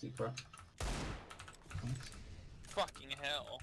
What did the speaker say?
Super. Fucking hell.